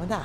不大